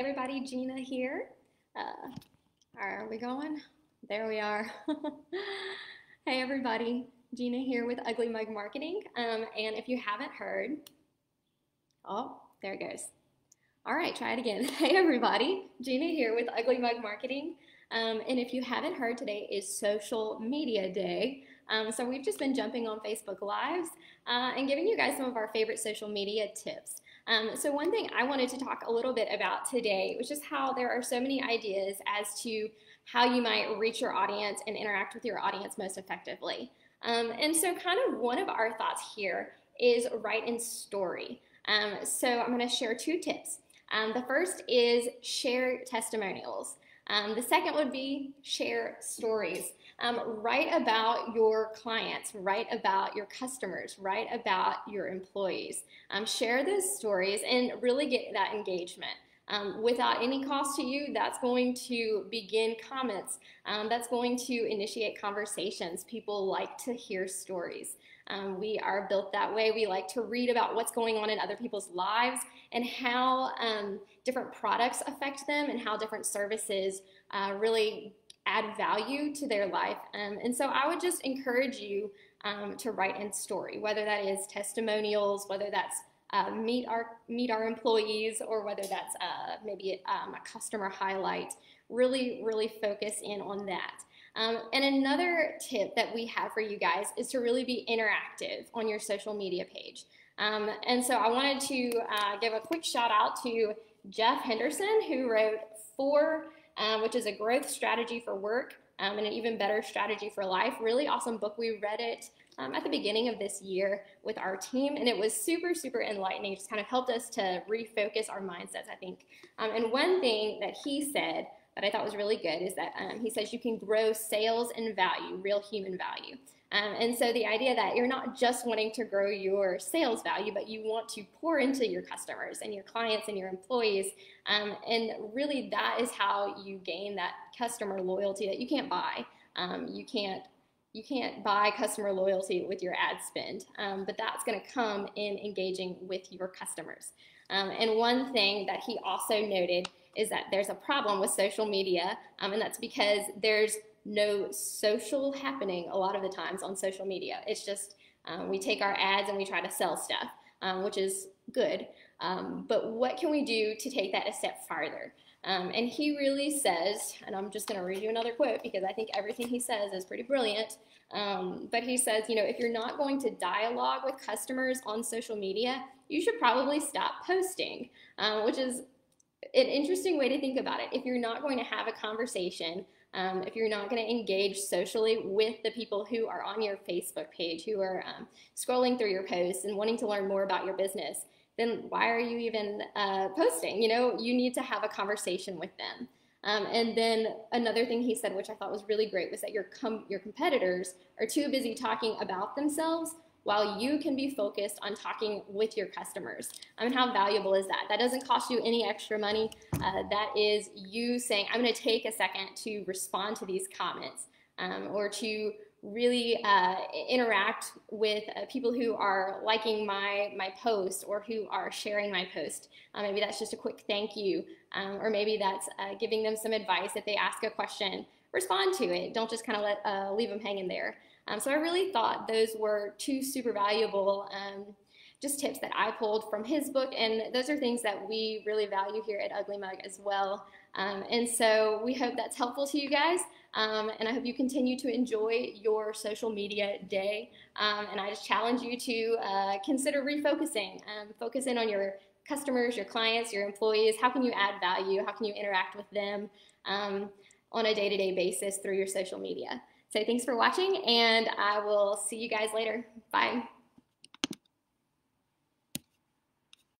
everybody, Gina here. Uh, are we going? There we are. hey everybody, Gina here with Ugly Mug Marketing. Um, and if you haven't heard, oh, there it goes. All right, try it again. Hey everybody, Gina here with Ugly Mug Marketing. Um, and if you haven't heard, today is Social Media Day. Um, so we've just been jumping on Facebook Lives uh, and giving you guys some of our favorite social media tips. Um, so one thing I wanted to talk a little bit about today was just how there are so many ideas as to how you might reach your audience and interact with your audience most effectively. Um, and so kind of one of our thoughts here is write in story. Um, so I'm going to share two tips. Um, the first is share testimonials. Um, the second would be share stories. Um, write about your clients, write about your customers, write about your employees. Um, share those stories and really get that engagement. Um, without any cost to you, that's going to begin comments. Um, that's going to initiate conversations. People like to hear stories. Um, we are built that way. We like to read about what's going on in other people's lives and how um, different products affect them and how different services uh, really add value to their life. Um, and so I would just encourage you um, to write in story, whether that is testimonials, whether that's uh, meet our meet our employees, or whether that's uh, maybe um, a customer highlight. Really, really focus in on that. Um, and another tip that we have for you guys is to really be interactive on your social media page. Um, and so I wanted to uh, give a quick shout out to Jeff Henderson, who wrote FOR um, which is a growth strategy for work um, and an even better strategy for life. Really awesome book. We read it um, at the beginning of this year with our team, and it was super, super enlightening. It just kind of helped us to refocus our mindsets, I think. Um, and one thing that he said that I thought was really good is that um, he says you can grow sales and value, real human value. Um, and so the idea that you're not just wanting to grow your sales value, but you want to pour into your customers and your clients and your employees. Um, and really, that is how you gain that customer loyalty that you can't buy. Um, you can't you can't buy customer loyalty with your ad spend, um, but that's going to come in engaging with your customers. Um, and one thing that he also noted is that there's a problem with social media, um, and that's because there's no social happening a lot of the times on social media. It's just um, we take our ads and we try to sell stuff, um, which is good. Um, but what can we do to take that a step farther? Um, and he really says, and I'm just going to read you another quote because I think everything he says is pretty brilliant. Um, but he says, you know, if you're not going to dialogue with customers on social media, you should probably stop posting, uh, which is an interesting way to think about it. If you're not going to have a conversation um, if you're not going to engage socially with the people who are on your Facebook page, who are um, scrolling through your posts and wanting to learn more about your business, then why are you even uh, posting? You know, you need to have a conversation with them. Um, and then another thing he said, which I thought was really great, was that your com- your competitors are too busy talking about themselves while you can be focused on talking with your customers. I mean, how valuable is that? That doesn't cost you any extra money. Uh, that is you saying, I'm going to take a second to respond to these comments um, or to really uh, interact with uh, people who are liking my my post or who are sharing my post. Uh, maybe that's just a quick thank you, um, or maybe that's uh, giving them some advice if they ask a question. Respond to it. Don't just kind of let uh, leave them hanging there. Um, so I really thought those were two super valuable um, just tips that I pulled from his book, and those are things that we really value here at Ugly Mug as well. Um, and so we hope that's helpful to you guys, um, and I hope you continue to enjoy your social media day. Um, and I just challenge you to uh, consider refocusing, um, focus in on your customers, your clients, your employees. How can you add value? How can you interact with them on a day-to-day basis through your social media? So thanks for watching, and I will see you guys later. Bye.